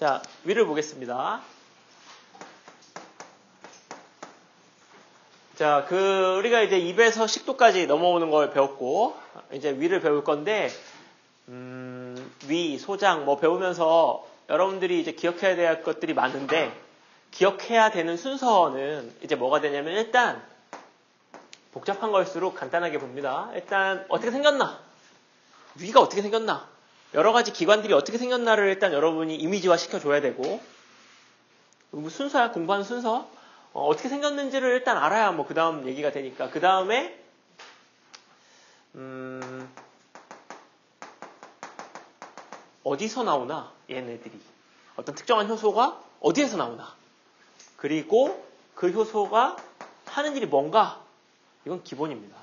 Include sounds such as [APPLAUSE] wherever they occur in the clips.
자, 위를 보겠습니다. 자, 그, 우리가 이제 입에서 식도까지 넘어오는 걸 배웠고, 이제 위를 배울 건데, 음, 위, 소장, 뭐 배우면서 여러분들이 이제 기억해야 될 것들이 많은데, 기억해야 되는 순서는 이제 뭐가 되냐면, 일단, 복잡한 걸수록 간단하게 봅니다. 일단, 어떻게 생겼나? 위가 어떻게 생겼나? 여러 가지 기관들이 어떻게 생겼나를 일단 여러분이 이미지화 시켜줘야 되고, 뭐 순서야, 공부하는 순서? 어, 떻게 생겼는지를 일단 알아야 뭐 그 다음 얘기가 되니까. 그 다음에, 음, 어디서 나오나, 얘네들이. 어떤 특정한 효소가 어디에서 나오나. 그리고 그 효소가 하는 일이 뭔가. 이건 기본입니다.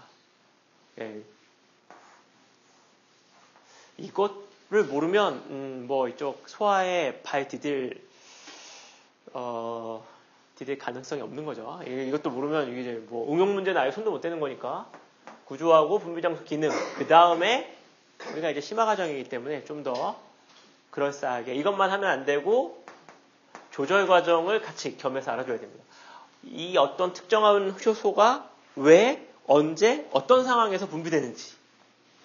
예. 이것을 모르면, 음, 뭐 이쪽 소화에 발 디딜, 어, 디딜 가능성이 없는 거죠. 이것도 모르면 이제 뭐 응용 문제는 아예 손도 못 대는 거니까 구조하고 분비장소 기능 그 다음에 우리가 이제 심화 과정이기 때문에 좀 더 그럴싸하게 이것만 하면 안 되고 조절 과정을 같이 겸해서 알아줘야 됩니다. 이 어떤 특정한 효소가 왜 언제 어떤 상황에서 분비되는지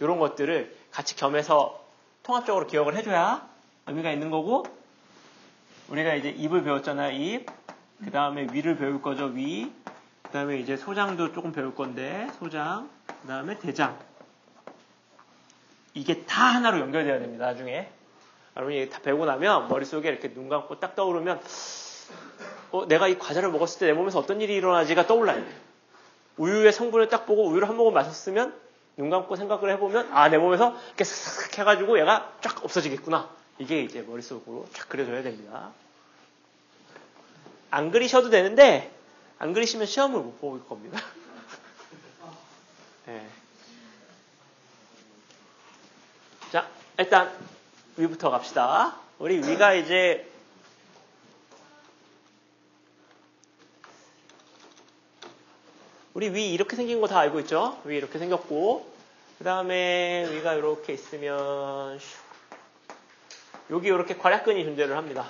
이런 것들을 같이 겸해서 통합적으로 기억을 해줘야 의미가 있는 거고 우리가 이제 입을 배웠잖아요. 입. 그 다음에 위를 배울 거죠, 위. 그 다음에 이제 소장도 조금 배울 건데, 소장. 그 다음에 대장. 이게 다 하나로 연결돼야 됩니다, 나중에. 여러분이 다 배우고 나면 머릿속에 이렇게 눈 감고 딱 떠오르면, 어, 내가 이 과자를 먹었을 때 내 몸에서 어떤 일이 일어나지가 떠올라요. 우유의 성분을 딱 보고 우유를 한 모금 마셨으면 눈 감고 생각을 해보면, 아, 내 몸에서 이렇게 싹싹 해가지고 얘가 쫙 없어지겠구나. 이게 이제 머릿속으로 쫙 그려져야 됩니다. 안 그리셔도 되는데 안 그리시면 시험을 못 볼 겁니다. [LAUGHS] 네. 자, 일단 위부터 갑시다. 우리 위가 이제 우리 위 이렇게 생긴 거 다 알고 있죠? 위 이렇게 생겼고 그 다음에 위가 이렇게 있으면 여기 이렇게 괄약근이 존재를 합니다.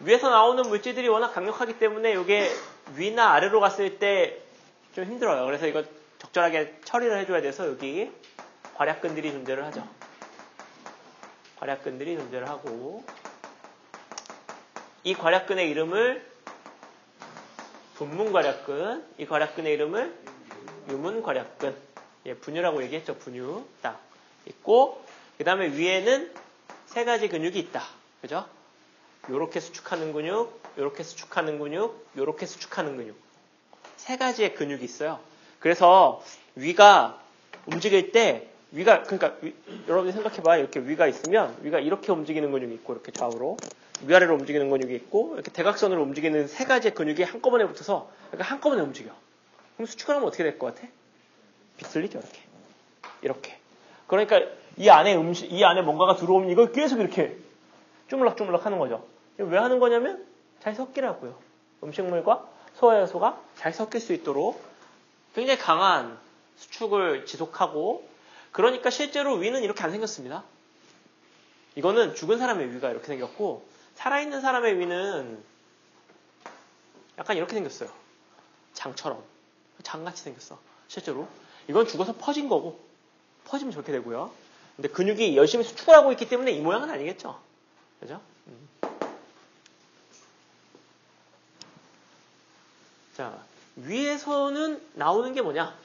위에서 나오는 물질들이 워낙 강력하기 때문에 이게 위나 아래로 갔을 때 좀 힘들어요. 그래서 이거 적절하게 처리를 해줘야 돼서 여기 괄약근들이 존재를 하죠. 괄약근들이 존재를 하고 이 괄약근의 이름을 분문괄약근, 이 괄약근의 이름을 유문괄약근, 예, 분유라고 얘기했죠. 분유 딱 있고 그 다음에 위에는 세 가지 근육이 있다. 그죠? 요렇게 수축하는 근육, 요렇게 수축하는 근육, 요렇게 수축하는 근육. 세 가지의 근육이 있어요. 그래서 위가 움직일 때 위가 그러니까 위, 여러분이 생각해봐 이렇게 위가 있으면 위가 이렇게 움직이는 근육이 있고 이렇게 좌우로 위아래로 움직이는 근육이 있고 이렇게 대각선으로 움직이는 세 가지의 근육이 한꺼번에 붙어서 그러니까 한꺼번에 움직여. 그럼 수축을 하면 어떻게 될 것 같아? 비틀리죠 이렇게 이렇게. 그러니까 이 안에 음식 이 안에 뭔가가 들어오면 이걸 계속 이렇게 주물럭주물럭 하는 거죠. 왜 하는 거냐면 잘 섞이라고요. 음식물과 소화효소가 잘 섞일 수 있도록 굉장히 강한 수축을 지속하고 그러니까 실제로 위는 이렇게 안 생겼습니다. 이거는 죽은 사람의 위가 이렇게 생겼고 살아있는 사람의 위는 약간 이렇게 생겼어요. 장처럼. 장같이 생겼어. 실제로. 이건 죽어서 퍼진 거고 퍼지면 저렇게 되고요. 근데 근육이 열심히 수축을 하고 있기 때문에 이 모양은 아니겠죠. 그죠? 음. 자, 위에서는 나오는 게 뭐냐?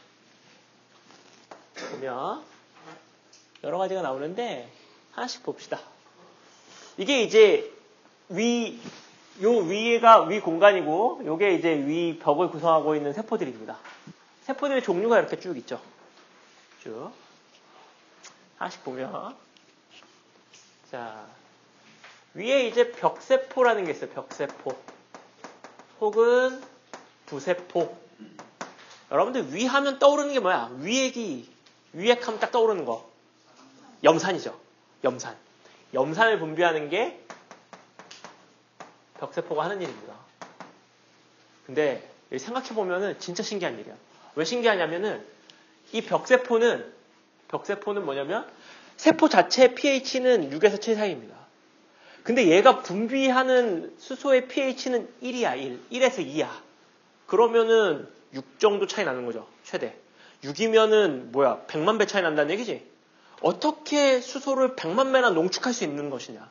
보면 여러 가지가 나오는데 하나씩 봅시다. 이게 이제 위, 요 위가 위 공간이고 요게 이제 위 벽을 구성하고 있는 세포들입니다. 세포들의 종류가 이렇게 쭉 있죠. 쭉. 하나씩 보면 자, 위에 이제 벽세포라는 게 있어요. 벽세포. 혹은 부세포. 여러분들 위 하면 떠오르는 게 뭐야? 위액이, 위액 하면 딱 떠오르는 거. 염산이죠. 염산. 염산을 분비하는 게 벽세포가 하는 일입니다. 근데 생각해보면은 진짜 신기한 일이야. 왜 신기하냐면은 이 벽세포는, 벽세포는 뭐냐면 세포 자체의 pH는 6에서 7 사이입니다. 근데 얘가 분비하는 수소의 pH는 1이야, 1. 1에서 2야. 그러면은 6 정도 차이 나는 거죠, 최대. 6이면은 뭐야, 100만 배 차이 난다는 얘기지? 어떻게 수소를 100만 배나 농축할 수 있는 것이냐.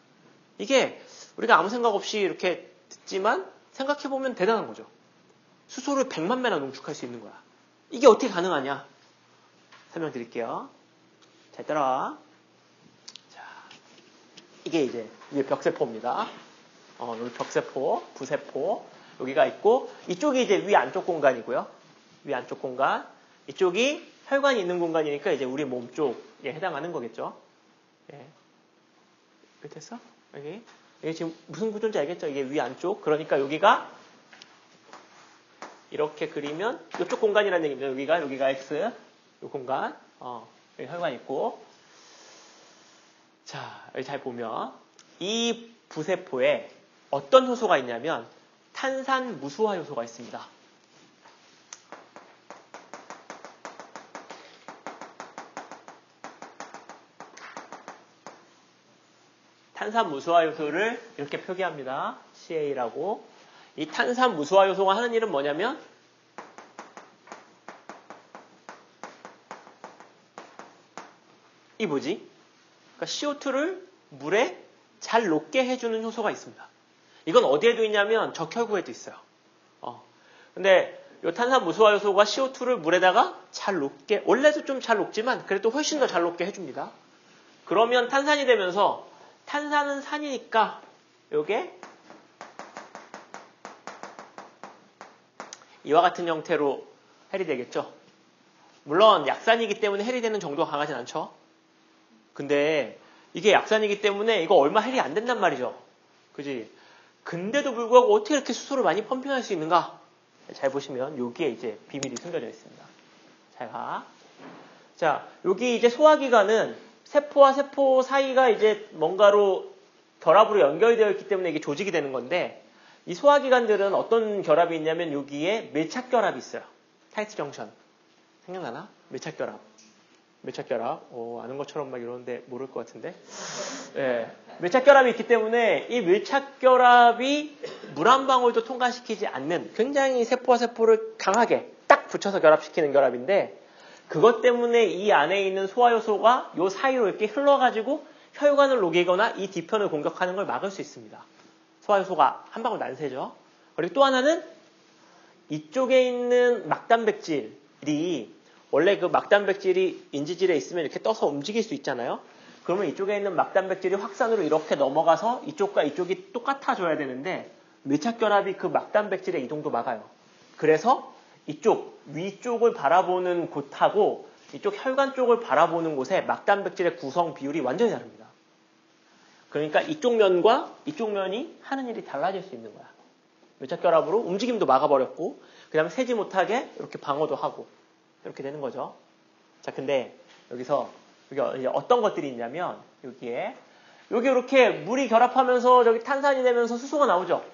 이게 우리가 아무 생각 없이 이렇게 듣지만 생각해보면 대단한 거죠. 수소를 100만 배나 농축할 수 있는 거야. 이게 어떻게 가능하냐? 설명드릴게요. 잘 따라와. 자, 이게 이제 위에 벽세포입니다. 어, 여기 벽세포, 부세포 여기가 있고 이쪽이 이제 위 안쪽 공간이고요. 위 안쪽 공간. 이쪽이 혈관이 있는 공간이니까 이제 우리 몸 쪽에 해당하는 거겠죠. 예. 됐어? 여기. 이게 지금 무슨 구조인지 알겠죠? 이게 위 안쪽. 그러니까 여기가 이렇게 그리면 이쪽 공간이라는 얘기입니다. 여기가 여기가 X, 이 공간. 어, 여기 혈관 있고. 자, 여기 잘 보면 이 부세포에 어떤 효소가 있냐면 탄산 무수화 효소가 있습니다. 탄산 무수화 요소를 이렇게 표기합니다. CA라고. 이 탄산 무수화 요소가 하는 일은 뭐냐면 이 뭐지? 그러니까 CO2를 물에 잘 녹게 해주는 효소가 있습니다. 이건 어디에도 있냐면 적혈구에도 있어요. 어. 근데 이 탄산 무수화 요소가 CO2를 물에다가 잘 녹게 원래도 좀 잘 녹지만 그래도 훨씬 더 잘 녹게 해줍니다. 그러면 탄산이 되면서 탄산은 산이니까 요게 이와 같은 형태로 해리 되겠죠. 물론 약산이기 때문에 해리 되는 정도가 강하진 않죠. 근데 이게 약산이기 때문에 이거 얼마 해리 안 된단 말이죠. 그지? 근데도 불구하고 어떻게 이렇게 수소를 많이 펌핑할 수 있는가? 잘 보시면 여기에 이제 비밀이 숨겨져 있습니다. 잘 봐. 자, 여기 이제 소화기관은 세포와 세포 사이가 이제 뭔가로 결합으로 연결되어 있기 때문에 이게 조직이 되는 건데 이 소화기관들은 어떤 결합이 있냐면 여기에 밀착결합이 있어요. tight junction. 생각나나? 밀착결합. 밀착결합. 오, 아는 것처럼 막 이러는데 모를 것 같은데. 예. 밀착결합이 있기 때문에 이 밀착결합이 물 한 방울도 통과시키지 않는 굉장히 세포와 세포를 강하게 딱 붙여서 결합시키는 결합인데 그것 때문에 이 안에 있는 소화효소가 요 사이로 이렇게 흘러가지고 혈관을 녹이거나 이 뒤편을 공격하는 걸 막을 수 있습니다. 소화효소가 한 방울 난세죠. 그리고 또 하나는 이쪽에 있는 막단백질이 원래 그 막단백질이 인지질에 있으면 이렇게 떠서 움직일 수 있잖아요. 그러면 이쪽에 있는 막단백질이 확산으로 이렇게 넘어가서 이쪽과 이쪽이 똑같아져야 되는데 밀착결합이 그 막단백질의 이동도 막아요. 그래서 이쪽 위쪽을 바라보는 곳하고 이쪽 혈관 쪽을 바라보는 곳에 막단백질의 구성 비율이 완전히 다릅니다. 그러니까 이쪽 면과 이쪽 면이 하는 일이 달라질 수 있는 거야. 밀착결합으로 움직임도 막아버렸고 그 다음에 세지 못하게 이렇게 방어도 하고 이렇게 되는 거죠. 자 근데 여기서 여기 어떤 것들이 있냐면 여기에 여기 이렇게 물이 결합하면서 저기 탄산이 되면서 수소가 나오죠.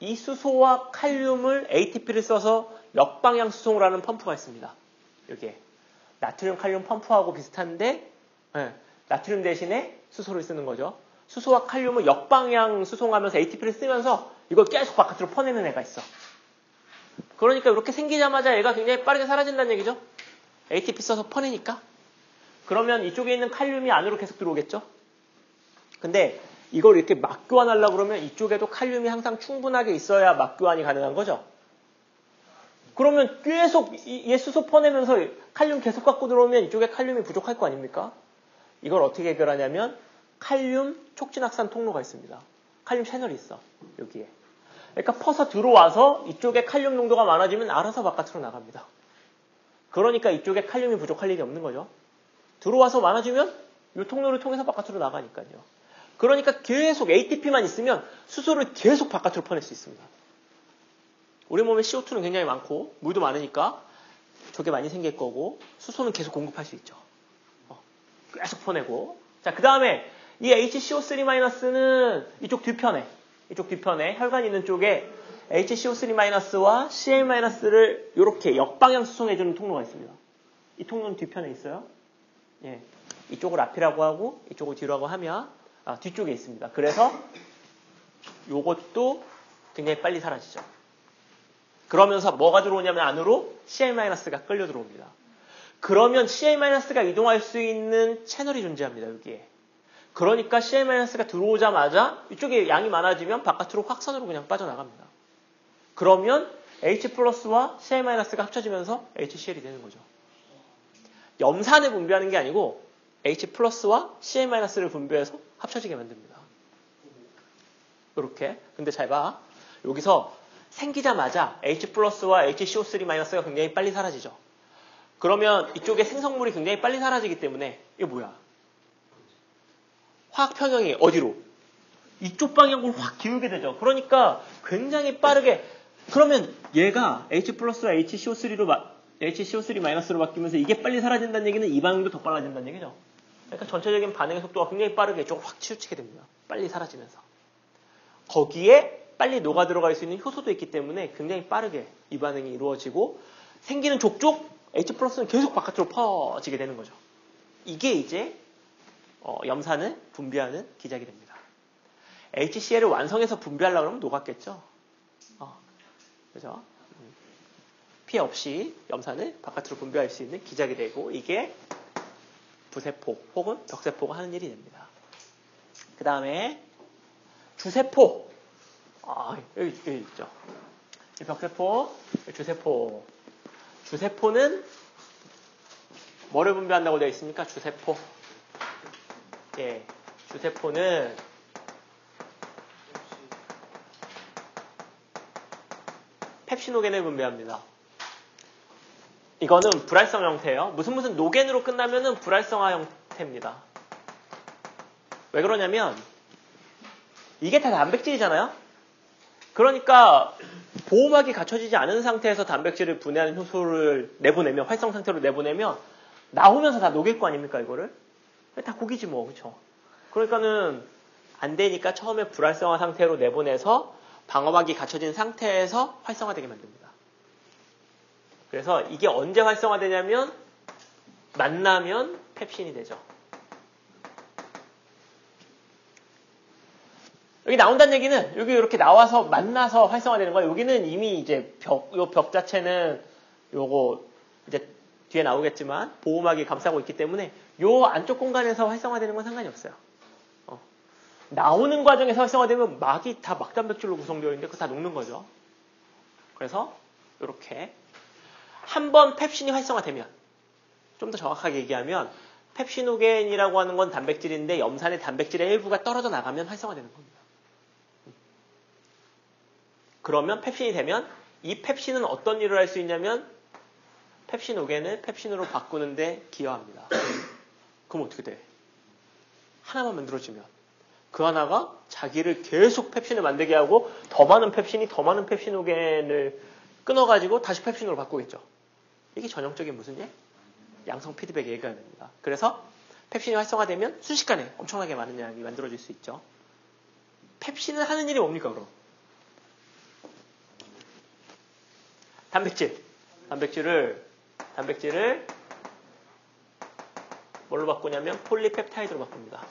이 수소와 칼륨을 ATP를 써서 역방향 수송을 하는 펌프가 있습니다. 여기에 나트륨 칼륨 펌프하고 비슷한데 네, 나트륨 대신에 수소를 쓰는 거죠. 수소와 칼륨을 역방향 수송하면서 ATP를 쓰면서 이걸 계속 바깥으로 퍼내는 애가 있어. 그러니까 이렇게 생기자마자 얘가 굉장히 빠르게 사라진다는 얘기죠. ATP 써서 퍼내니까. 그러면 이쪽에 있는 칼륨이 안으로 계속 들어오겠죠. 근데 이걸 이렇게 막 교환하려고 그러면 이쪽에도 칼륨이 항상 충분하게 있어야 막 교환이 가능한 거죠. 그러면 계속 얘 수소 퍼내면서 칼륨 계속 갖고 들어오면 이쪽에 칼륨이 부족할 거 아닙니까? 이걸 어떻게 해결하냐면 칼륨 촉진확산 통로가 있습니다. 칼륨 채널이 있어. 여기에. 그러니까 퍼서 들어와서 이쪽에 칼륨 농도가 많아지면 알아서 바깥으로 나갑니다. 그러니까 이쪽에 칼륨이 부족할 일이 없는 거죠. 들어와서 많아지면 이 통로를 통해서 바깥으로 나가니까요. 그러니까 계속 ATP만 있으면 수소를 계속 바깥으로 퍼낼 수 있습니다. 우리 몸에 CO2는 굉장히 많고 물도 많으니까 저게 많이 생길 거고 수소는 계속 공급할 수 있죠. 어, 계속 퍼내고 자 그 다음에 이 HCO3-는 이쪽 뒤편에 이쪽 뒤편에 혈관 있는 쪽에 HCO3-와 Cl-를 이렇게 역방향 수송해주는 통로가 있습니다. 이 통로는 뒤편에 있어요. 예, 이쪽을 앞이라고 하고 이쪽을 뒤로 하고 하면 아, 뒤쪽에 있습니다. 그래서 요것도 굉장히 빨리 사라지죠. 그러면서 뭐가 들어오냐면 안으로 CI-가 끌려 들어옵니다. 그러면 CI-가 이동할 수 있는 채널이 존재합니다. 여기에. 그러니까 CI-가 들어오자마자 이쪽에 양이 많아지면 바깥으로 확선으로 그냥 빠져나갑니다. 그러면 H 플러스와 Cl-가 합쳐지면서 HCl이 되는 거죠. 염산을 분비하는 게 아니고 H 플러스와 Cl-를 분비해서 합쳐지게 만듭니다. 이렇게. 근데 잘 봐. 여기서 생기자마자 H 플러스와 HCO3 마이너스가 굉장히 빨리 사라지죠. 그러면 이쪽에 생성물이 굉장히 빨리 사라지기 때문에 이게 뭐야? 화학 평형이 어디로? 이쪽 방향으로 확 기울게 되죠. 그러니까 굉장히 빠르게 그러면 얘가 H 플러스와 HCO3로 HCO3 마이너스로 바뀌면서 이게 빨리 사라진다는 얘기는 이 방향도 더 빨라진다는 얘기죠. 그러니까 전체적인 반응의 속도가 굉장히 빠르게 이쪽으로 확 치우치게 됩니다. 빨리 사라지면서. 거기에 빨리 녹아 들어갈 수 있는 효소도 있기 때문에 굉장히 빠르게 이 반응이 이루어지고 생기는 족족 H 플러스는 계속 바깥으로 퍼지게 되는 거죠. 이게 이제 어, 염산을 분비하는 기작이 됩니다. HCl을 완성해서 분비하려고 하면 녹았겠죠. 어, 그죠? 음. 피해 없이 염산을 바깥으로 분비할 수 있는 기작이 되고 이게 부세포 혹은 벽세포가 하는 일이 됩니다. 그 다음에 주세포 아, 여기, 여기 있죠. 이 벽세포, 주세포. 주세포는 뭐를 분비한다고 되어 있습니까? 주세포. 예, 주세포는 펩시노겐을 분비합니다. 이거는 불활성 형태예요. 무슨 무슨 노겐으로 끝나면은 불활성화 형태입니다. 왜 그러냐면 이게 다 단백질이잖아요. 그러니까 보호막이 갖춰지지 않은 상태에서 단백질을 분해하는 효소를 내보내면 활성 상태로 내보내면 나오면서 다 녹일 거 아닙니까 이거를? 다 고기지 뭐 그렇죠? 그러니까는 안 되니까 처음에 불활성화 상태로 내보내서 방어막이 갖춰진 상태에서 활성화되게 만듭니다. 그래서 이게 언제 활성화되냐면 만나면 펩신이 되죠. 여기 나온다는 얘기는 여기 이렇게 나와서 만나서 활성화되는 거예요. 여기는 이미 이제 벽, 요 벽 자체는 요거 이제 뒤에 나오겠지만 보호막이 감싸고 있기 때문에 요 안쪽 공간에서 활성화되는 건 상관이 없어요. 어. 나오는 과정에서 활성화되면 막이 다 막단백질로 구성되어 있는데 그거 다 녹는 거죠. 그래서 이렇게 한 번 펩신이 활성화되면 좀 더 정확하게 얘기하면 펩시노겐이라고 하는 건 단백질인데 염산의 단백질의 일부가 떨어져 나가면 활성화되는 겁니다. 그러면 펩신이 되면 이 펩신은 어떤 일을 할 수 있냐면 펩신오겐을 펩신으로 바꾸는데 기여합니다. 그럼 어떻게 돼? 하나만 만들어지면 그 하나가 자기를 계속 펩신을 만들게 하고 더 많은 펩신이 더 많은 펩신오겐을 끊어가지고 다시 펩신으로 바꾸겠죠. 이게 전형적인 무슨 예? 양성 피드백 얘기가 됩니다. 그래서 펩신이 활성화되면 순식간에 엄청나게 많은 양이 만들어질 수 있죠. 펩신이 하는 일이 뭡니까 그럼? 단백질. 단백질을, 단백질을 뭘로 바꾸냐면 폴리펩타이드로 바꿉니다.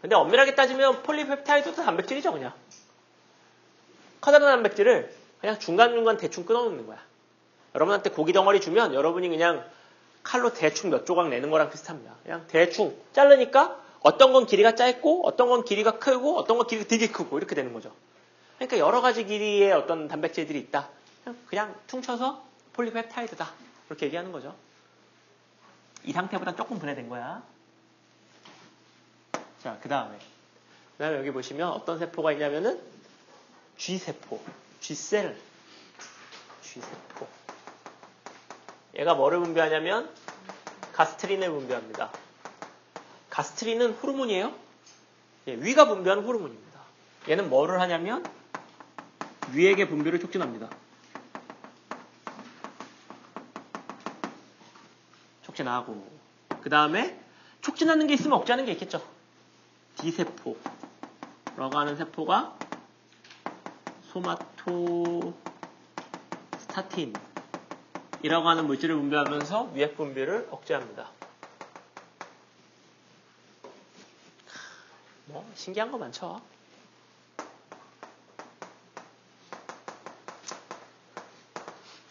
근데 엄밀하게 따지면 폴리펩타이드도 단백질이죠, 그냥. 커다란 단백질을 그냥 중간중간 대충 끊어놓는 거야. 여러분한테 고기 덩어리 주면 여러분이 그냥 칼로 대충 몇 조각 내는 거랑 비슷합니다. 그냥 대충 자르니까 어떤 건 길이가 짧고 어떤 건 길이가 크고 어떤 건 길이가 되게 크고 이렇게 되는 거죠. 그러니까 여러 가지 길이의 어떤 단백질들이 있다. 그냥 퉁쳐서 폴리펩타이드다. 이렇게 얘기하는 거죠. 이 상태보다 조금 분해된 거야. 자, 그 다음에. 그 다음에 여기 보시면 어떤 세포가 있냐면은 G세포, G셀, G세포. 얘가 뭐를 분비하냐면 가스트린을 분비합니다. 가스트린은 호르몬이에요? 예, 위가 분비하는 호르몬입니다. 얘는 뭐를 하냐면 위액의 분비를 촉진합니다. 촉진하고 그 다음에 촉진하는 게 있으면 억제하는 게 있겠죠. D세포라고 하는 세포가 소마토스타틴이라고 하는 물질을 분비하면서 위액 분비를 억제합니다. 신기한 거 많죠.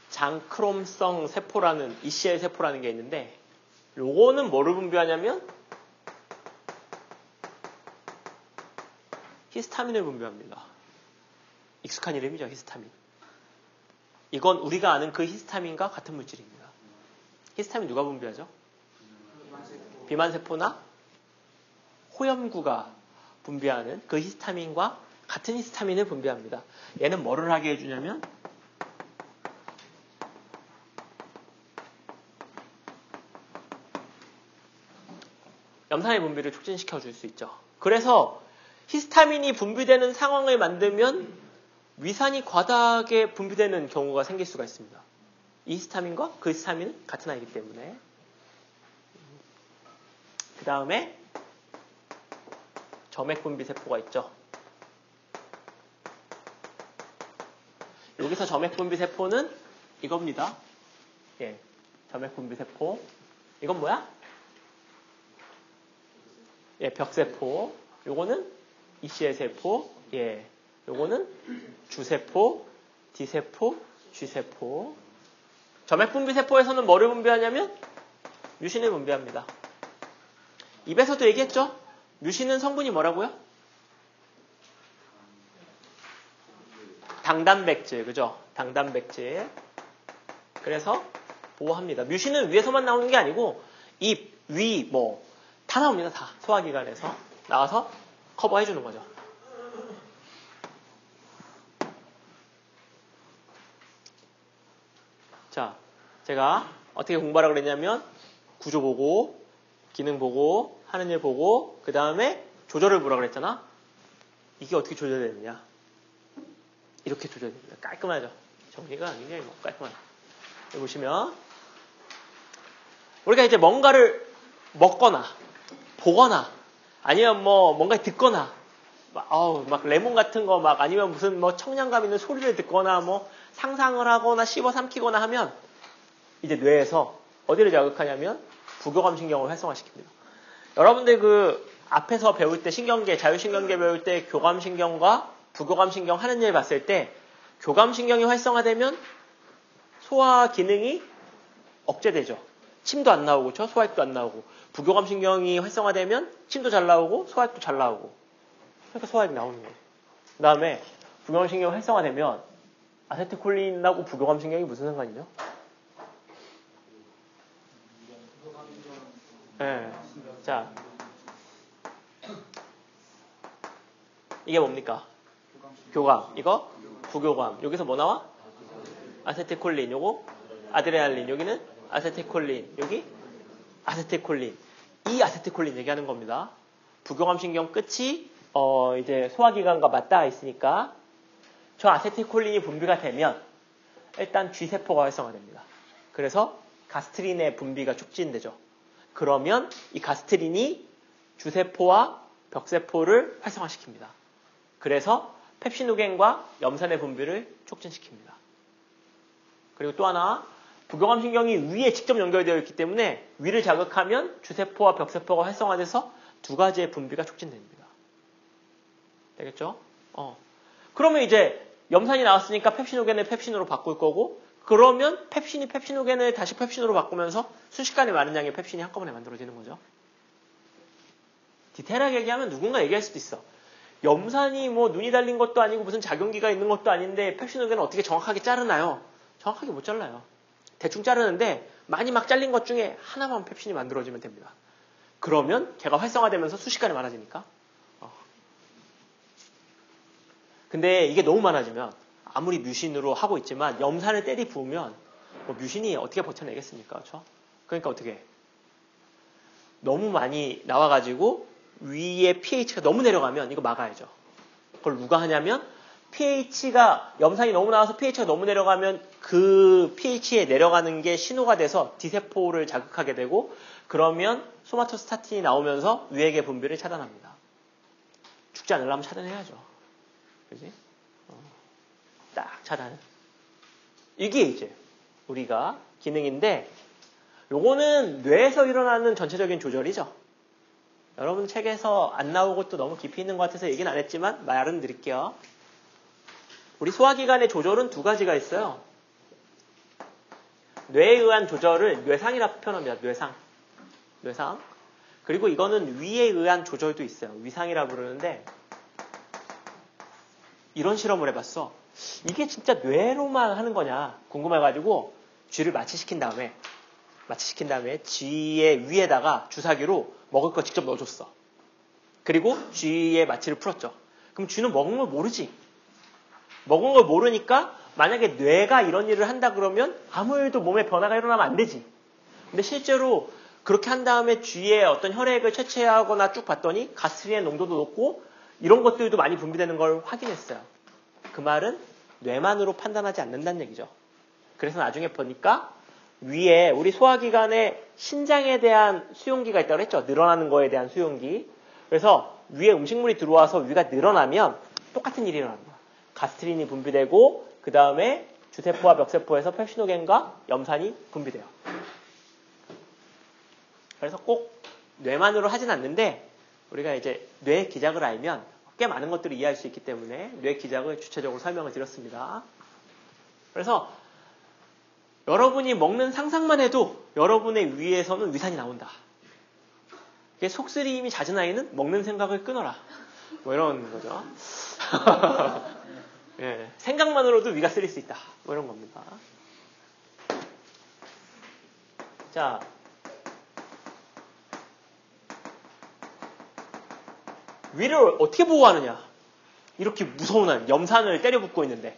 장크롬성 세포라는 ECL 세포라는 게 있는데 요거는 뭐를 분비하냐면 히스타민을 분비합니다. 익숙한 이름이죠, 히스타민. 이건 우리가 아는 그 히스타민과 같은 물질입니다. 히스타민 누가 분비하죠? 비만세포나 호염구가 분비하는 그 히스타민과 같은 히스타민을 분비합니다. 얘는 뭐를 하게 해주냐면 염산의 분비를 촉진시켜 줄 수 있죠. 그래서 히스타민이 분비되는 상황을 만들면 위산이 과다하게 분비되는 경우가 생길 수가 있습니다. 이 히스타민과 그 히스타민은 같은 아이기 때문에. 그 다음에 점액 분비 세포가 있죠. 여기서 점액 분비 세포는 이겁니다. 예, 점액 분비 세포. 이건 뭐야? 예, 벽세포. 요거는 이C의 세포. 예, 요거는 주세포, D세포, G세포. 점액 분비 세포에서는 뭐를 분비하냐면 뮤신을 분비합니다. 입에서도 얘기했죠? 뮤신은 성분이 뭐라고요? 당단백질, 그죠? 당단백질. 그래서 보호합니다. 뮤신은 위에서만 나오는 게 아니고 입, 위, 뭐 다 나옵니다. 다 소화기관에서 나와서 커버해 주는 거죠. 자, 제가 어떻게 공부하라 그랬냐면 구조 보고 기능 보고 하는 일 보고 그 다음에 조절을 보라 그랬잖아. 이게 어떻게 조절되느냐? 이렇게 조절됩니다. 깔끔하죠. 정리가 굉장히 뭐 깔끔하죠. 여기 보시면 우리가 이제 뭔가를 먹거나 보거나 아니면 뭐 뭔가 듣거나 막, 레몬 같은 거 막 아니면 무슨 뭐 청량감 있는 소리를 듣거나 뭐 상상을 하거나 씹어 삼키거나 하면 이제 뇌에서 어디를 자극하냐면 부교감 신경을 활성화시킵니다. 여러분들 그 앞에서 배울 때 신경계, 자율신경계 배울 때 교감 신경과 부교감 신경 하는 일 봤을 때 교감 신경이 활성화되면 소화 기능이 억제되죠. 침도 안 나오고, 저 소화액도 안 나오고. 부교감 신경이 활성화되면 침도 잘 나오고, 소화액도 잘 나오고. 그러니까 소화액이 나오는 거예요. 그 다음에 부교감 신경이 활성화되면 아세트콜린하고 부교감 신경이 무슨 상관이죠? 네. 자, 이게 뭡니까? 교감. 이거 부교감. 여기서 뭐 나와? 아세트콜린. 요거 아드레날린. 여기는 아세트콜린. 여기 아세트콜린. 이 아세트콜린 얘기하는 겁니다. 부교감 신경 끝이 어 이제 소화기관과 맞닿아 있으니까 저 아세틸콜린이 분비가 되면 일단 G세포가 활성화됩니다. 그래서 가스트린의 분비가 촉진되죠. 그러면 이 가스트린이 주세포와 벽세포를 활성화시킵니다. 그래서 펩시노겐과 염산의 분비를 촉진시킵니다. 그리고 또 하나 부교감 신경이 위에 직접 연결되어 있기 때문에 위를 자극하면 주세포와 벽세포가 활성화돼서 두 가지의 분비가 촉진됩니다. 되겠죠? 어. 그러면 이제 염산이 나왔으니까 펩시노겐을 펩신으로 바꿀 거고 그러면 펩신이 펩시노겐을 다시 펩신으로 바꾸면서 순식간에 많은 양의 펩신이 한꺼번에 만들어지는 거죠. 디테일하게 얘기하면 누군가 얘기할 수도 있어. 염산이 뭐 눈이 달린 것도 아니고 무슨 작용기가 있는 것도 아닌데 펩시노겐을 어떻게 정확하게 자르나요? 정확하게 못 잘라요. 대충 자르는데 많이 막 잘린 것 중에 하나만 펩신이 만들어지면 됩니다. 그러면 걔가 활성화되면서 순식간에 많아지니까 근데 이게 너무 많아지면 아무리 뮤신으로 하고 있지만 염산을 때리 부으면 뭐 뮤신이 어떻게 버텨내겠습니까? 그렇죠? 그러니까 어떻게 너무 많이 나와가지고 위에 pH가 너무 내려가면 이거 막아야죠. 그걸 누가 하냐면 pH가 염산이 너무 나와서 pH가 너무 내려가면 그 pH에 내려가는 게 신호가 돼서 D세포를 자극하게 되고 그러면 소마토스타틴이 나오면서 위액의 분비를 차단합니다. 죽지 않으려면 차단해야죠. 그지? 어, 딱 차단. 이게 이제 우리가 기능인데 요거는 뇌에서 일어나는 전체적인 조절이죠. 여러분 책에서 안 나오고 또 너무 깊이 있는 것 같아서 얘기는 안 했지만 말은 드릴게요. 우리 소화기관의 조절은 두 가지가 있어요. 뇌에 의한 조절을 뇌상이라고 표현합니다. 뇌상. 뇌상. 그리고 이거는 위에 의한 조절도 있어요. 위상이라고 부르는데 이런 실험을 해봤어. 이게 진짜 뇌로만 하는 거냐 궁금해가지고 쥐를 마취시킨 다음에 마취시킨 다음에 쥐의 위에다가 주사기로 먹을 거 직접 넣어줬어. 그리고 쥐의 마취를 풀었죠. 그럼 쥐는 먹은 걸 모르지. 먹은 걸 모르니까 만약에 뇌가 이런 일을 한다 그러면 아무 일도 몸에 변화가 일어나면 안 되지. 근데 실제로 그렇게 한 다음에 쥐의 어떤 혈액을 채취하거나 쭉 봤더니 가스리의 농도도 높고 이런 것들도 많이 분비되는 걸 확인했어요. 그 말은 뇌만으로 판단하지 않는다는 얘기죠. 그래서 나중에 보니까 위에 우리 소화기관에 신장에 대한 수용기가 있다고 했죠. 늘어나는 거에 대한 수용기. 그래서 위에 음식물이 들어와서 위가 늘어나면 똑같은 일이 일어납니다. 가스트린이 분비되고 그 다음에 주세포와 멱세포에서 펩시노겐과 염산이 분비돼요. 그래서 꼭 뇌만으로 하진 않는데 우리가 이제 뇌 기작을 알면 꽤 많은 것들을 이해할 수 있기 때문에 뇌 기작을 주체적으로 설명을 드렸습니다. 그래서 여러분이 먹는 상상만 해도 여러분의 위에서는 위산이 나온다. 속쓰림이 잦은 아이는 먹는 생각을 끊어라. 뭐 이런 거죠. [LAUGHS] 예, 생각만으로도 위가 쓰릴 수 있다. 뭐 이런 겁니다. 자, 위를 어떻게 보호하느냐? 이렇게 무서운 염산을 때려 붓고 있는데.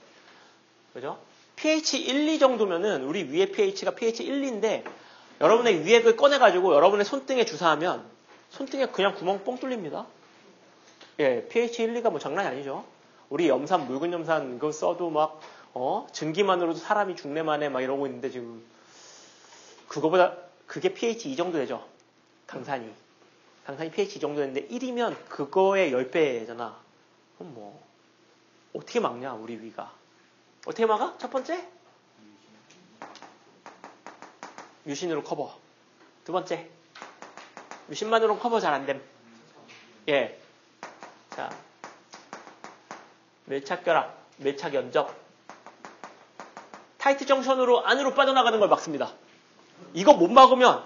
그죠? pH 1, 2 정도면은 우리 위의 pH가 pH 1, 2인데 여러분의 위액을 꺼내가지고 여러분의 손등에 주사하면 손등에 그냥 구멍 뻥 뚫립니다. 예, pH 1, 2가 뭐 장난이 아니죠. 우리 염산, 묽은 염산 그거 써도 막, 어, 증기만으로도 사람이 죽네만해 막 이러고 있는데 지금 그거보다 그게 pH 2 정도 되죠. 강산이. 강산이 pH 2 정도 되는데 1이면 그거의 10배잖아. 그럼 뭐, 어떻게 막냐, 우리 위가. 어떻게 막아? 첫 번째? 뮤신으로 커버. 두 번째. 뮤신만으로는 커버 잘 안 됨. 예. 자. 밀착결합, 밀착연접. tight junction으로 안으로 빠져나가는 걸 막습니다. 이거 못 막으면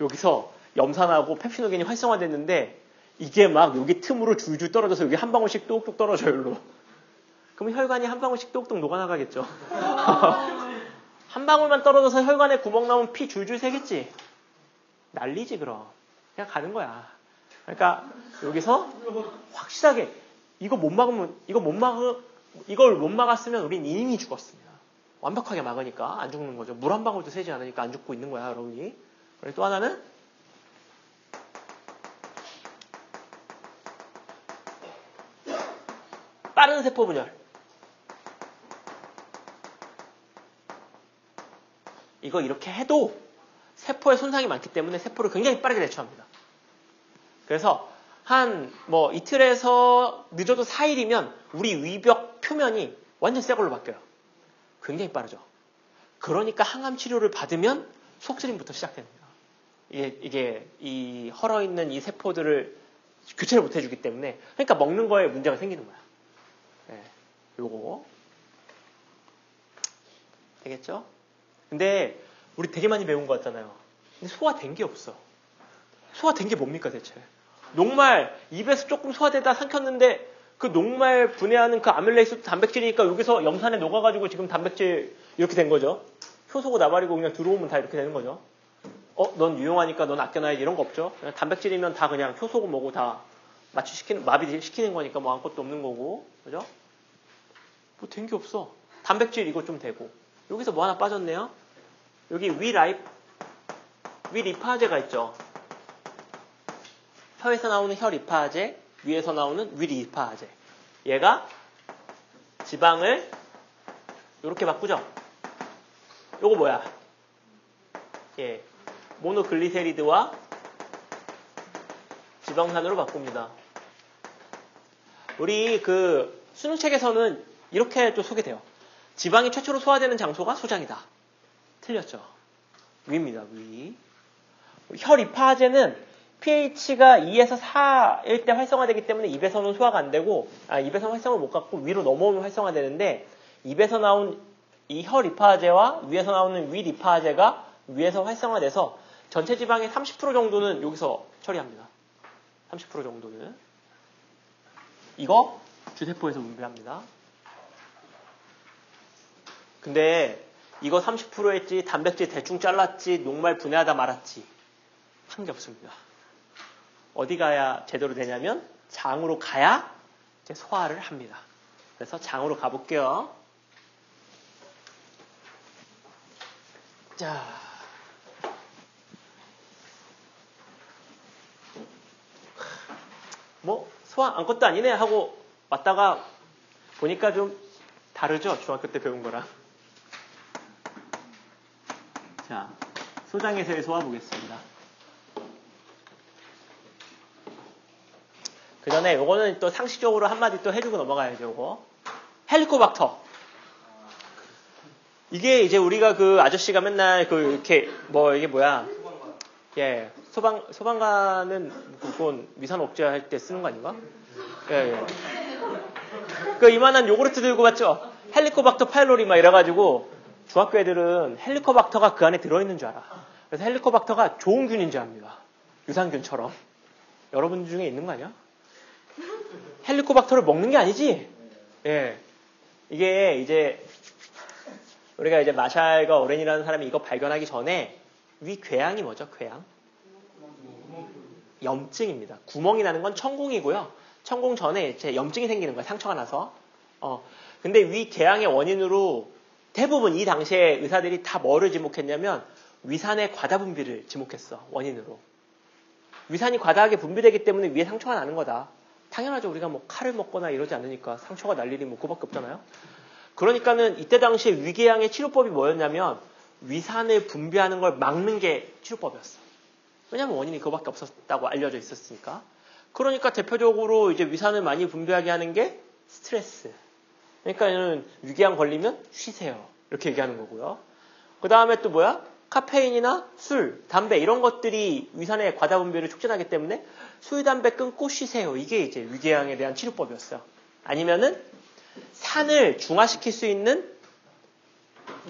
여기서 염산하고 펩시노겐이 활성화됐는데 이게 막 여기 틈으로 줄줄 떨어져서 여기 한 방울씩 뚝뚝 떨어져요, 일로. 그럼 혈관이 한 방울씩 뚝뚝 녹아나가겠죠. [LAUGHS] 한 방울만 떨어져서 혈관에 구멍 나면 피 줄줄 새겠지? 난리지, 그럼. 그냥 가는 거야. 그러니까 여기서 확실하게 이거 못 막으면, 이거 못 막으, 이걸 못 막았으면 우린 이미 죽었습니다. 완벽하게 막으니까 안 죽는 거죠. 물 한 방울도 새지 않으니까 안 죽고 있는 거야, 여러분이. 그리고 또 하나는 빠른 세포 분열. 이거 이렇게 해도 세포에 손상이 많기 때문에 세포를 굉장히 빠르게 대처합니다. 그래서 한 뭐 이틀에서 늦어도 4일이면 우리 위벽 표면이 완전 새 걸로 바뀌어요. 굉장히 빠르죠. 그러니까 항암 치료를 받으면 속쓰림부터 시작됩니다. 이게, 이게 이 헐어 있는 이 세포들을 교체를 못 해주기 때문에 그러니까 먹는 거에 문제가 생기는 거야. 네, 요거 되겠죠? 근데 우리 되게 많이 배운 것 같잖아요. 근데 소화된 게 없어. 소화된 게 뭡니까 대체? 녹말 입에서 조금 소화되다 삼켰는데 그 녹말 분해하는 그 아밀레이스 단백질이니까 여기서 염산에 녹아가지고 지금 단백질 이렇게 된 거죠. 효소고 나발이고 그냥 들어오면 다 이렇게 되는 거죠. 어, 넌 유용하니까 넌 아껴놔야지 이런 거 없죠. 단백질이면 다 그냥 효소고 뭐고 다 마취시키는, 마비 시키는 거니까 뭐 아무것도 없는 거고. 그죠? 뭐 된 게 없어. 단백질 이거 좀 되고. 여기서 뭐 하나 빠졌네요. 여기 위라이, 위리파제가 있죠. 혀에서 나오는 혀리파제, 위에서 나오는 위리파제. 얘가 지방을 이렇게 바꾸죠. 요거 뭐야? 예. 모노글리세리드와 지방산으로 바꿉니다. 우리 그 수능책에서는 이렇게 또 소개돼요. 지방이 최초로 소화되는 장소가 소장이다. 틀렸죠. 위입니다, 위. 혈 이파제는 pH가 2에서 4일 때 활성화되기 때문에 입에서는 소화가 안 되고 아, 입에서 활성을 못 갖고 위로 넘어오면 활성화되는데 입에서 나온 이 혈이파제와 위에서 나오는 위 리파제가 위에서 활성화돼서 전체 지방의 30% 정도는 여기서 처리합니다. 30% 정도는 이거 주세포에서 분비합니다. 근데 이거 30% 했지 단백질 대충 잘랐지 녹말 분해하다 말았지 한 게 없습니다. 어디 가야 제대로 되냐면 장으로 가야 이제 소화를 합니다. 그래서 장으로 가볼게요. 자. 뭐, 소화 아무것도 아니네 하고 왔다가 보니까 좀 다르죠? 중학교 때 배운 거랑. 자, 소장에서의 소화 보겠습니다. 그 전에 요거는 또 상식적으로 한마디 또 해주고 넘어가야죠, 요거. 헬리코박터. 이게 이제 우리가 그 아저씨가 맨날 그 이렇게 뭐 이게 뭐야? 예, 소방 소방관은 그건 위산 억제할 때 쓰는 거 아닌가? 예, 예. 그 이만한 요구르트 들고 왔죠. 헬리코박터 파일로리 막 이래가지고 중학교 애들은 헬리코박터가 그 안에 들어있는 줄 알아. 그래서 헬리코박터가 좋은 균인 줄 압니다. 유산균처럼. 여러분 중에 있는 거 아니야? 헬리코박터를 먹는 게 아니지? 예. 이게 이제 우리가 이제 마샬과 워렌이라는 사람이 이거 발견하기 전에 위 궤양이 뭐죠? 궤양? 염증입니다. 구멍이 나는 건 천궁이고요. 천궁 전에 이제 염증이 생기는 거예요. 상처가 나서. 어. 근데 위 궤양의 원인으로 대부분 이 당시에 의사들이 다 뭐를 지목했냐면 위산의 과다 분비를 지목했어. 원인으로. 위산이 과다하게 분비되기 때문에 위에 상처가 나는 거다. 당연하죠. 우리가 뭐 칼을 먹거나 이러지 않으니까 상처가 날 일이 뭐 그밖에 없잖아요. 그러니까는 이때 당시에 위궤양의 치료법이 뭐였냐면 위산을 분비하는 걸 막는 게 치료법이었어. 왜냐하면 원인이 그거밖에 없었다고 알려져 있었으니까. 그러니까 대표적으로 이제 위산을 많이 분비하게 하는 게 스트레스. 그러니까 위궤양 걸리면 쉬세요. 이렇게 얘기하는 거고요. 그 다음에 또 뭐야? 카페인이나 술, 담배 이런 것들이 위산의 과다 분비를 촉진하기 때문에 술, 담배 끊고 쉬세요. 이게 이제 위궤양에 대한 치료법이었어요. 아니면은 산을 중화시킬 수 있는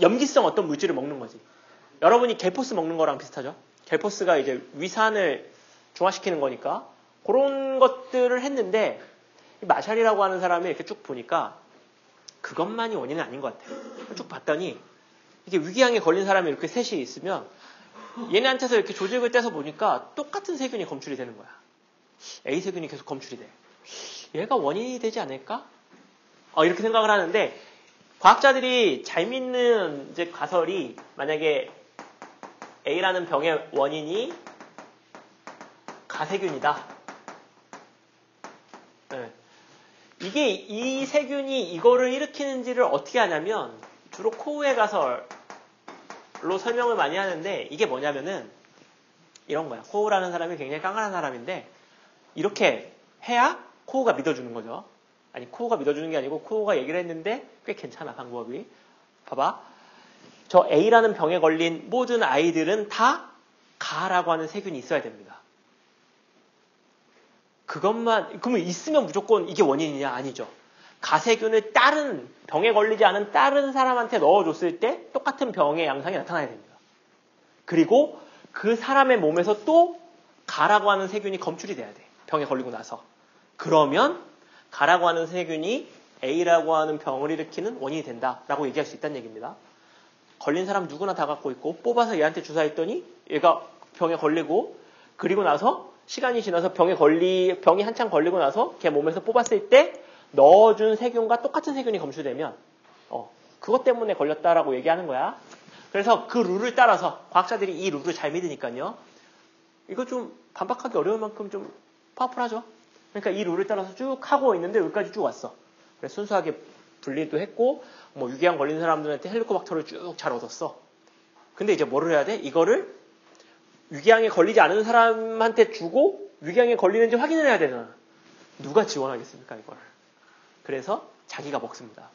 염기성 어떤 물질을 먹는 거지. 여러분이 갤포스 먹는 거랑 비슷하죠? 갤포스가 이제 위산을 중화시키는 거니까 그런 것들을 했는데 마샬이라고 하는 사람이 이렇게 쭉 보니까 그것만이 원인은 아닌 것 같아요. 쭉 봤더니 이게 위궤양에 걸린 사람이 이렇게 셋이 있으면 얘네한테서 이렇게 조직을 떼서 보니까 똑같은 세균이 검출이 되는 거야. A 세균이 계속 검출이 돼. 얘가 원인이 되지 않을까? 어, 이렇게 생각을 하는데 과학자들이 잘 믿는 이제 가설이 만약에 A라는 병의 원인이 가세균이다. 네. 이게 이 세균이 이거를 일으키는지를 어떻게 하냐면 주로 코우의 가설 로 설명을 많이 하는데 이게 뭐냐면은 이런 거야. 코우라는 사람이 굉장히 깡깡한 사람인데 이렇게 해야 코우가 믿어주는 거죠. 아니 코우가 믿어주는 게 아니고 코우가 얘기를 했는데 꽤 괜찮아 방법이. 봐봐. 저 A라는 병에 걸린 모든 아이들은 다 가라고 하는 세균이 있어야 됩니다. 그것만 그러면 있으면 무조건 이게 원인이냐 아니죠. 가세균을 다른 병에 걸리지 않은 다른 사람한테 넣어줬을 때 똑같은 병의 양상이 나타나야 됩니다. 그리고 그 사람의 몸에서 또 가라고 하는 세균이 검출이 돼야 돼. 병에 걸리고 나서. 그러면 가라고 하는 세균이 A라고 하는 병을 일으키는 원인이 된다라고 얘기할 수 있다는 얘기입니다. 걸린 사람 누구나 다 갖고 있고 뽑아서 얘한테 주사했더니 얘가 병에 걸리고 그리고 나서 시간이 지나서 병에 걸리 병이 한참 걸리고 나서 걔 몸에서 뽑았을 때 넣어준 세균과 똑같은 세균이 검출되면 어 그것 때문에 걸렸다라고 얘기하는 거야. 그래서 그 룰을 따라서 과학자들이 이 룰을 잘 믿으니까요. 이거 좀 반박하기 어려울 만큼 좀 파워풀하죠. 그러니까 이 룰을 따라서 쭉 하고 있는데 여기까지 쭉 왔어. 그래서 순수하게 분리도 했고 뭐 유기암 걸린 사람들한테 헬리코박터를 쭉 잘 얻었어. 근데 이제 뭐를 해야 돼? 이거를 유기암에 걸리지 않은 사람한테 주고 유기암에 걸리는지 확인을 해야 되잖아. 누가 지원하겠습니까 이걸? 그래서 자기가 먹습니다.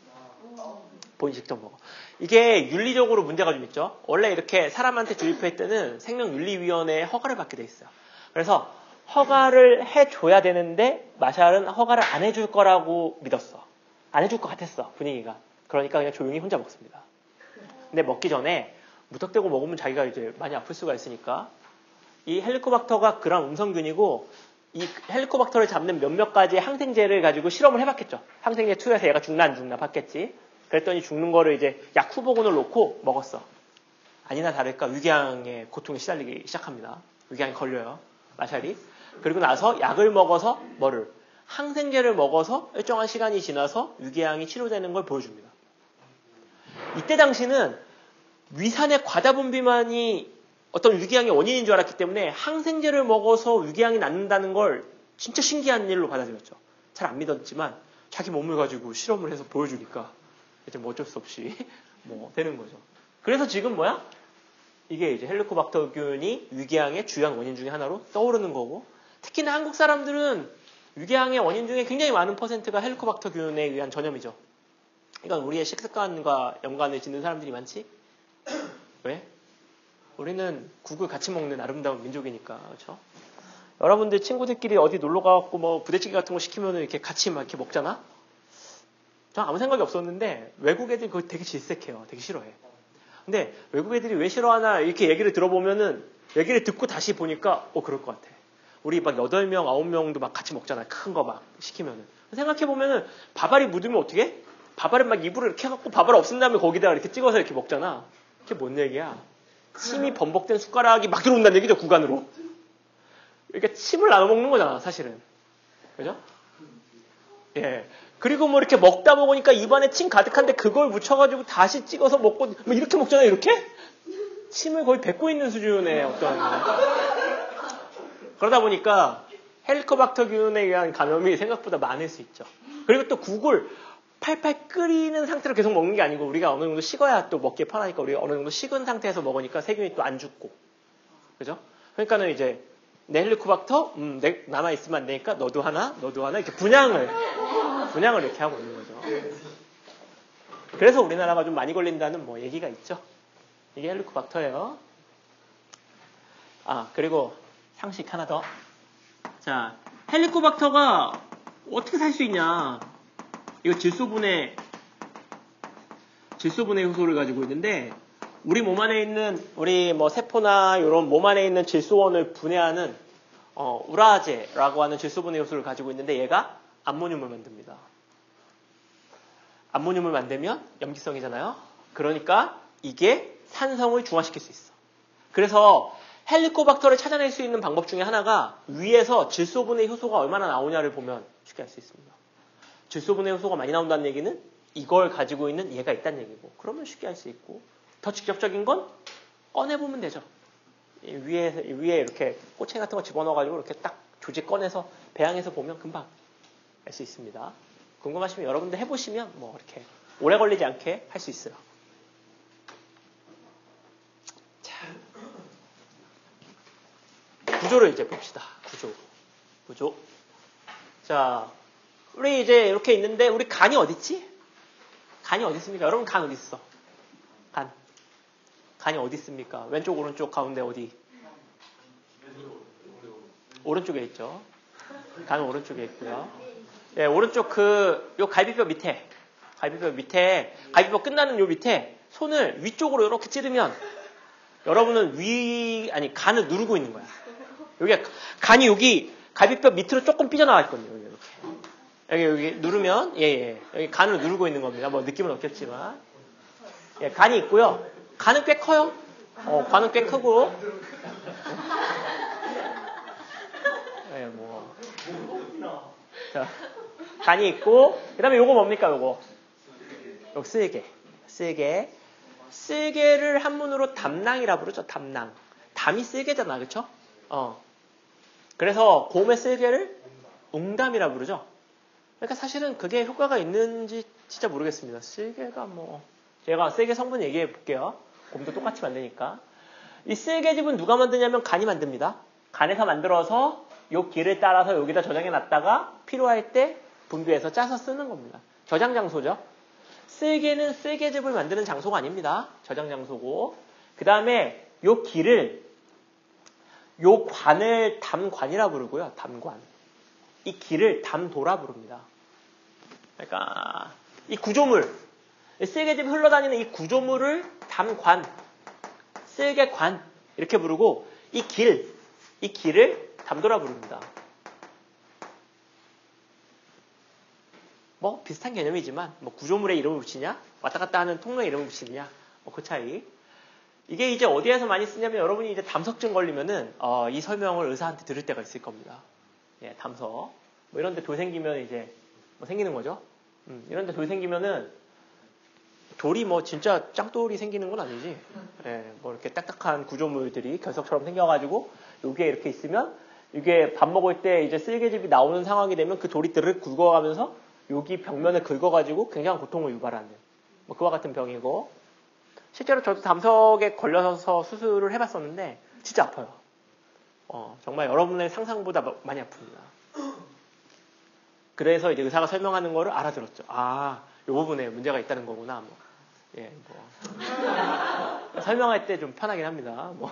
직접 먹어. 이게 윤리적으로 문제가 좀 있죠. 원래 이렇게 사람한테 주입할 때는 생명윤리위원회에 허가를 받게 돼 있어요. 그래서 허가를 해줘야 되는데 마샬은 허가를 안 해줄 거라고 믿었어. 안 해줄 것 같았어 분위기가. 그러니까 그냥 조용히 혼자 먹습니다. 근데 먹기 전에 무턱대고 먹으면 자기가 이제 많이 아플 수가 있으니까 이 헬리코박터가 그런 음성균이고 이 헬리코박터를 잡는 몇몇 가지 항생제를 가지고 실험을 해봤겠죠. 항생제 투여해서 얘가 죽나 안 죽나 봤겠지. 그랬더니 죽는 거를 이제 약 후보군을 놓고 먹었어. 아니나 다를까 위궤양의 고통에 시달리기 시작합니다. 위궤양이 걸려요. 마샬이. 그리고 나서 약을 먹어서 뭐를 항생제를 먹어서 일정한 시간이 지나서 위궤양이 치료되는 걸 보여줍니다. 이때 당시는 위산의 과다 분비만이 어떤 위궤양의 원인인 줄 알았기 때문에 항생제를 먹어서 위궤양이 낫는다는 걸 진짜 신기한 일로 받아들였죠. 잘 안 믿었지만 자기 몸을 가지고 실험을 해서 보여주니까 이제 뭐 어쩔 수 없이 [LAUGHS] 뭐 되는 거죠. 그래서 지금 뭐야? 이게 이제 헬리코박터균이 위궤양의 주요한 원인 중에 하나로 떠오르는 거고 특히나 한국 사람들은 위궤양의 원인 중에 굉장히 많은 퍼센트가 헬리코박터균에 의한 전염이죠. 이건 우리의 식습관과 연관을 짓는 사람들이 많지? 왜? 우리는 국을 같이 먹는 아름다운 민족이니까, 그렇죠? 여러분들 친구들끼리 어디 놀러 가갖고 뭐 부대찌개 같은 거 시키면 이렇게 같이 막 이렇게 먹잖아? 전 아무 생각이 없었는데 외국 애들이 그걸 되게 질색해요. 되게 싫어해. 근데 외국 애들이 왜 싫어하나 이렇게 얘기를 들어보면은 얘기를 듣고 다시 보니까 어 그럴 것 같아. 우리 막 8명, 9명도 막 같이 먹잖아. 큰 거 막 시키면은. 생각해보면은 밥알이 묻으면 어떻게? 밥알을 막 입으로 이렇게 해갖고 밥알 없앤 다음에 거기다가 이렇게 찍어서 이렇게 먹잖아. 그게 뭔 얘기야? 침이 범벅된 숟가락이 막 들어온다는 얘기죠, 구간으로. 그러니까 침을 나눠 먹는 거잖아, 사실은. 그죠? 예. 그리고 뭐 이렇게 먹다 먹으니까 입안에 침 가득한데 그걸 묻혀가지고 다시 찍어서 먹고, 뭐 이렇게 먹잖아요, 이렇게? 침을 거의 뱉고 있는 수준의 어떤. 그러다 보니까 헬리코박터균에 의한 감염이 생각보다 많을 수 있죠. 그리고 또 국을 팔팔 끓이는 상태로 계속 먹는 게 아니고 우리가 어느 정도 식어야 또 먹기에 편하니까 우리가 어느 정도 식은 상태에서 먹으니까 세균이 또 안 죽고. 그죠? 그러니까는 이제 내 헬리코박터 음, 내, 남아 있으면 안 되니까 너도 하나, 너도 하나 이렇게 분양을 분양을 이렇게 하고 있는 거죠. 그래서 우리나라가 좀 많이 걸린다는 뭐 얘기가 있죠. 이게 헬리코박터예요. 아 그리고 상식 하나 더. 자 헬리코박터가 어떻게 살 수 있냐? 이거 질소분해 질소분해 효소를 가지고 있는데 우리 몸 안에 있는 우리 뭐 세포나 이런 몸 안에 있는 질소원을 분해하는 어, 우라제라고 하는 질소분해 효소를 가지고 있는데 얘가 암모늄을 만듭니다. 암모늄을 만들면 염기성이잖아요. 그러니까 이게 산성을 중화시킬 수 있어. 그래서 헬리코박터를 찾아낼 수 있는 방법 중에 하나가 위에서 질소분해 효소가 얼마나 나오냐를 보면 쉽게 알 수 있습니다. 질소분해 효소가 많이 나온다는 얘기는 이걸 가지고 있는 얘가 있다는 얘기고 그러면 쉽게 알수 있고 더 직접적인 건 꺼내보면 되죠. 위에 위에 이렇게 꼬챙이 같은 거 집어넣어가지고 이렇게 딱 조직 꺼내서 배양해서 보면 금방 알 수 있습니다. 궁금하시면 여러분들 해보시면 뭐 이렇게 오래 걸리지 않게 할 수 있어요. 자, 구조를 이제 봅시다. 구조, 구조. 자, 우리 이제 이렇게 있는데 우리 간이 어디 있지? 간이 어디 있습니까? 여러분 간 어디 있어? 간. 간이 어디 있습니까? 왼쪽, 오른쪽, 가운데 어디? 오른쪽에 있죠. 간은 오른쪽에 있고요. 예, 오른쪽 그, 요 갈비뼈 밑에, 갈비뼈 밑에, 갈비뼈 끝나는 요 밑에 손을 위쪽으로 이렇게 찌르면 여러분은 위, 아니, 간을 누르고 있는 거야. 여기, 간이 여기 갈비뼈 밑으로 조금 삐져나와 있거든요. 여기, 여기 누르면, 예, 예. 여기 간을 누르고 있는 겁니다. 뭐 느낌은 없겠지만. 예, 간이 있고요. 간은 꽤 커요. 어, 간은 꽤 크고. 예, 뭐. 자, 간이 있고, 그 다음에 요거 뭡니까, 요거? 요거 쓸개. 쓸개. 쓸개를 한문으로 담낭이라 부르죠, 담낭. 담이 쓸개잖아, 그쵸? 어. 그래서 곰의 쓸개를 웅담이라 부르죠. 그러니까 사실은 그게 효과가 있는지 진짜 모르겠습니다. 쓸개가 뭐 제가 쓸개 성분 얘기해 볼게요. 곰도 똑같이 만드니까 이 쓸개즙은 누가 만드냐면 간이 만듭니다. 간에서 만들어서 요 길을 따라서 여기다 저장해 놨다가 필요할 때 분비해서 짜서 쓰는 겁니다. 저장 장소죠. 쓸개는 쓸개즙을 만드는 장소가 아닙니다. 저장 장소고. 그 다음에 요 길을 요 관을 담관이라 부르고요. 담관. 이 길을 담도라 부릅니다. 그러니까 이 구조물, 쓸개즙이 흘러다니는 이 구조물을 담관, 쓸개관 이렇게 부르고 이 길, 이 길을 담도라 부릅니다. 뭐 비슷한 개념이지만 뭐 구조물의 이름을 붙이냐 왔다 갔다 하는 통로의 이름을 붙이느냐 뭐 그 차이 이게 이제 어디에서 많이 쓰냐면 여러분이 이제 담석증 걸리면은 어, 이 설명을 의사한테 들을 때가 있을 겁니다. 예, 담석 뭐 이런 데 돌 생기면 이제 뭐 생기는 거죠. 음, 이런 데 돌 생기면은 돌이 뭐 진짜 짱돌이 생기는 건 아니지. 예, 뭐 이렇게 딱딱한 구조물들이 결석처럼 생겨가지고 여기에 이렇게 있으면 이게 밥 먹을 때 이제 쓸개즙이 나오는 상황이 되면 그 돌이 드르륵 굵어가면서 여기 벽면을 긁어가지고 굉장한 고통을 유발하는 뭐 그와 같은 병이고 실제로 저도 담석에 걸려서 수술을 해봤었는데 진짜 아파요. 어, 정말 여러분의 상상보다 많이 아픕니다. 그래서 이제 의사가 설명하는 거를 알아들었죠. 아, 이 부분에 문제가 있다는 거구나. 뭐. 예, 뭐. 설명할 때 좀 편하긴 합니다. 뭐.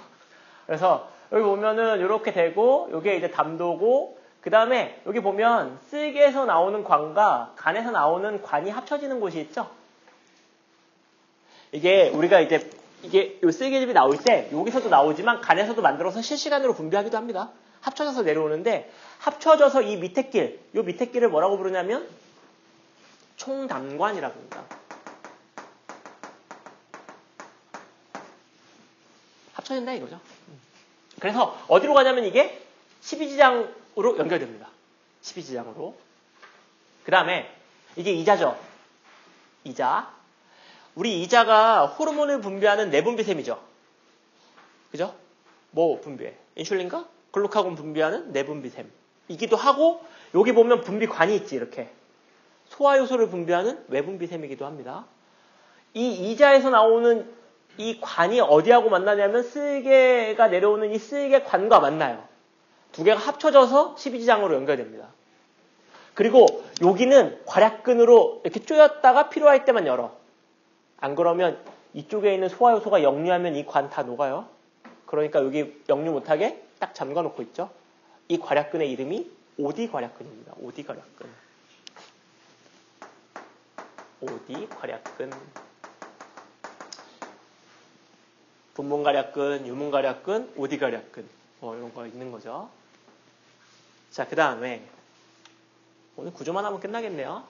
그래서 여기 보면은 이렇게 되고, 이게 이제 담도고, 그 다음에 여기 보면 쓸개에서 나오는 관과 간에서 나오는 관이 합쳐지는 곳이 있죠? 이게 우리가 이제 이게 요 쓸개즙이 나올 때 여기서도 나오지만 간에서도 만들어서 실시간으로 분비하기도 합니다. 합쳐져서 내려오는데 합쳐져서 이 밑에 길, 요 밑에 길을 뭐라고 부르냐면 총담관이라고 합니다. 합쳐진다 이거죠. 그래서 어디로 가냐면 이게 12지장으로 연결됩니다. 12지장으로. 그 다음에 이게 이자죠. 이자. 우리 이자가 호르몬을 분비하는 내분비샘이죠. 그죠? 뭐 분비해? 인슐린과 글루카곤 분비하는 내분비샘. 이기도 하고 여기 보면 분비관이 있지 이렇게. 소화효소를 분비하는 외분비샘이기도 합니다. 이 이자에서 나오는 이 관이 어디하고 만나냐면 쓸개가 내려오는 이 쓸개 관과 만나요. 두 개가 합쳐져서 12지장으로 연결됩니다. 그리고 여기는 괄약근으로 이렇게 쪼였다가 필요할 때만 열어. 안 그러면 이쪽에 있는 소화효소가 역류하면 이 관 다 녹아요. 그러니까 여기 역류 못하게 딱 잠가 놓고 있죠. 이 괄약근의 이름이 오디 괄약근입니다. 오디 괄약근. 오디 괄약근. 분문 괄약근, 유문 괄약근, 오디 괄약근. 뭐 이런 거 있는 거죠. 자, 그 다음에 오늘 구조만 하면 끝나겠네요.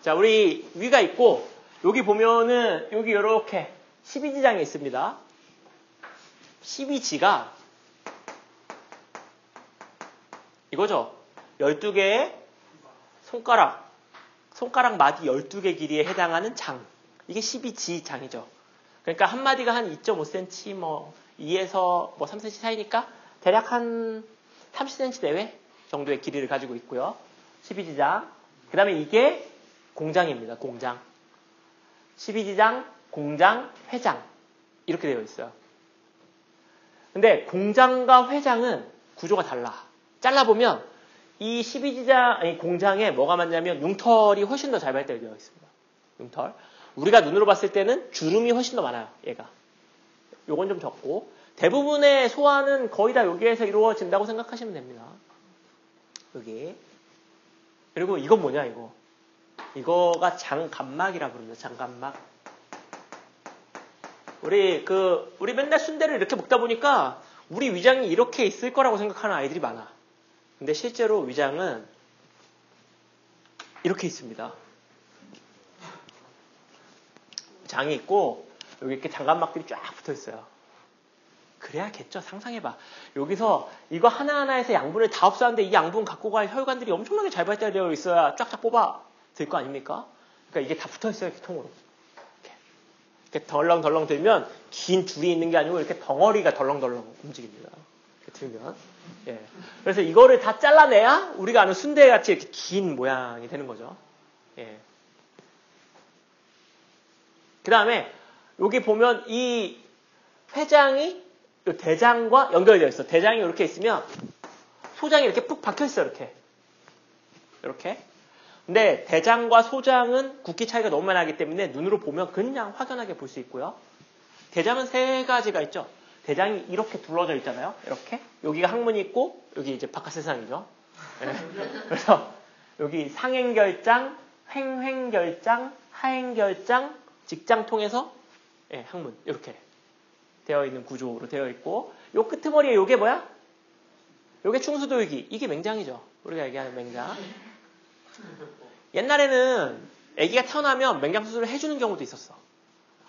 자, 우리 위가 있고 여기 보면은 여기 이렇게 12지장이 있습니다. 12지가 이거죠. 12개의 손가락, 손가락 마디 12개 길이에 해당하는 장. 이게 12지 장이죠. 그러니까 한 마디가 한 2.5cm, 뭐 2에서 뭐 3cm 사이니까 대략 한 30cm 내외 정도의 길이를 가지고 있고요. 12지장. 그 다음에 이게 공장입니다. 공장. 12지장, 공장, 회장. 이렇게 되어 있어요. 근데 공장과 회장은 구조가 달라. 잘라보면 이 12지장, 아니 공장에 뭐가 많냐면 융털이 훨씬 더 잘 발달되어 있습니다. 융털. 우리가 눈으로 봤을 때는 주름이 훨씬 더 많아요. 얘가. 요건 좀 적고 대부분의 소화는 거의 다 여기에서 이루어진다고 생각하시면 됩니다. 여기. 그리고 이건 뭐냐 이거. 이거가 장감막이라 부릅니다. 장감막. 우리 그 우리 맨날 순대를 이렇게 먹다 보니까 우리 위장이 이렇게 있을 거라고 생각하는 아이들이 많아. 근데 실제로 위장은 이렇게 있습니다. 장이 있고 여기 이렇게 장감막들이 쫙 붙어 있어요. 그래야겠죠. 상상해봐. 여기서 이거 하나하나에서 양분을 다 흡수하는데 이 양분 갖고 갈 혈관들이 엄청나게 잘 발달되어 있어야 쫙쫙 뽑아 될거 아닙니까? 그러니까 이게 다 붙어 있어요. 이렇게 통으로. 이렇게. 이렇게 덜렁덜렁 들면 긴 줄이 있는 게 아니고 이렇게 덩어리가 덜렁덜렁 움직입니다. 이렇게 들면. 예. 그래서 이거를 다 잘라내야 우리가 아는 순대 같이 이렇게 긴 모양이 되는 거죠. 예. 그 다음에 여기 보면 이 회장이 대장과 연결되어 있어. 대장이 이렇게 있으면 소장이 이렇게 푹 박혀 있어. 이렇게. 이렇게. 근데 대장과 소장은 굵기 차이가 너무 많이 나기 때문에 눈으로 보면 그냥 확연하게 볼 수 있고요. 대장은 세 가지가 있죠. 대장이 이렇게 둘러져 있잖아요. 이렇게. 여기가 항문이 있고, 여기 이제 바깥 세상이죠. 네. 그래서 여기 상행결장, 횡횡결장, 하행결장, 직장 통해서 예, 항문 이렇게 되어 있는 구조로 되어 있고 요 끄트머리에 요게 뭐야? 요게 충수도유기 이게 맹장이죠. 우리가 얘기하는 맹장. 옛날에는 아기가 태어나면 맹장 수술을 해주는 경우도 있었어.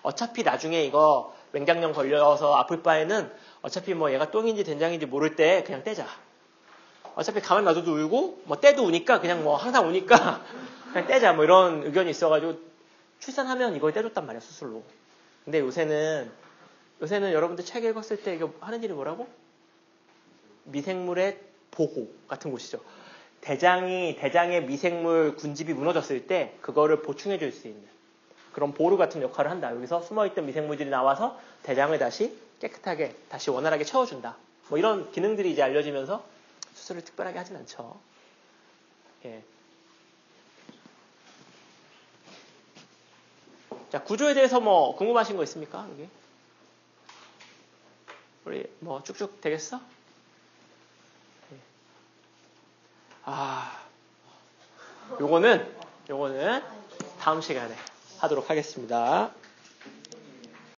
어차피 나중에 이거 맹장염 걸려서 아플 바에는 어차피 뭐 얘가 똥인지 된장인지 모를 때 그냥 떼자. 어차피 가만 놔둬도 울고 뭐 때도 우니까 그냥 뭐 항상 우니까 [LAUGHS] 그냥 떼자 뭐 이런 의견이 있어가지고 출산하면 이걸 떼줬단 말이야 수술로. 근데 요새는 요새는 여러분들 책 읽었을 때 이거 하는 일이 뭐라고? 미생물의 보호 같은 곳이죠. 대장이 대장의 미생물 군집이 무너졌을 때 그거를 보충해 줄 수 있는 그런 보루 같은 역할을 한다. 여기서 숨어있던 미생물들이 나와서 대장을 다시 깨끗하게 다시 원활하게 채워준다. 뭐 이런 기능들이 이제 알려지면서 수술을 특별하게 하진 않죠. 예. 자, 구조에 대해서 뭐 궁금하신 거 있습니까? 여기? 우리 뭐 쭉쭉 되겠어? 예. 아, 요거는, 요거는 다음 시간에 하도록 하겠습니다.